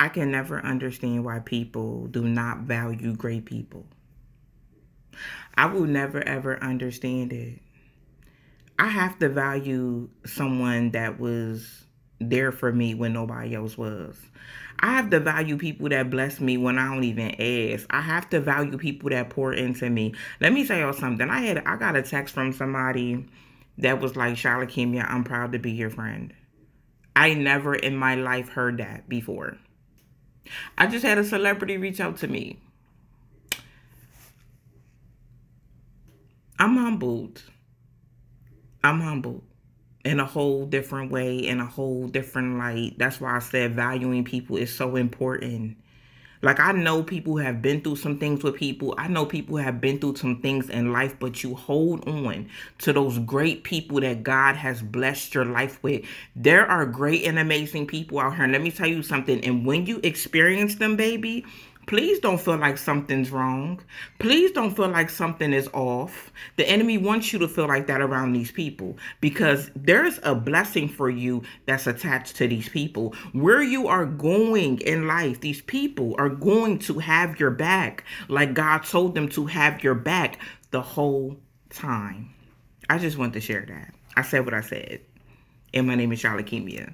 I can never understand why people do not value great people. I will never ever understand it. I have to value someone that was there for me when nobody else was. I have to value people that bless me when I don't even ask. I have to value people that pour into me. Let me tell y'all something. I had I got a text from somebody that was like, Shalakemia, I'm proud to be your friend. I never in my life heard that before. I just had a celebrity reach out to me. I'm humbled. I'm humbled in a whole different way, in a whole different light. That's why I said valuing people is so important. Like I know people have been through some things with people. I know people have been through some things in life, but you hold on to those great people that God has blessed your life with. There are great and amazing people out here. And let me tell you something. And when you experience them, baby, Please don't feel like something's wrong. Please don't feel like something is off. The enemy wants you to feel like that around these people because there's a blessing for you that's attached to these people. Where you are going in life, these people are going to have your back like God told them to have your back the whole time. I just want to share that. I said what I said. And my name is Shalakemia.